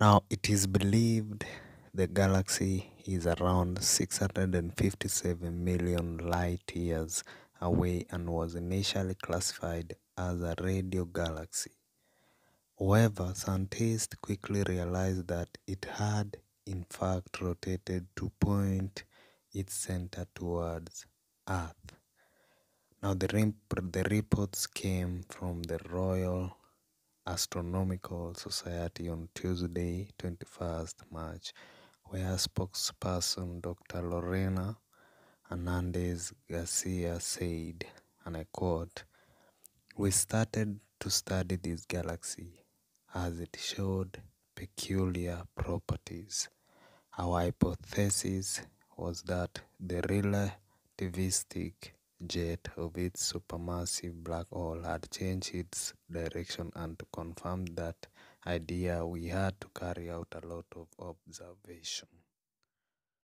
Now, it is believed the galaxy is around 657 million light years away and was initially classified as a radio galaxy. However, scientists quickly realized that it had in fact rotated to point its center towards Earth. Now, the, the reports came from the Royal Astronomical Society on Tuesday, 21st March, where spokesperson Dr. Lorena Hernandez Garcia said, and I quote, We started to study this galaxy as it showed peculiar properties. Our hypothesis was that the relativistic jet of its supermassive black hole had changed its direction and to confirm that idea we had to carry out a lot of observation.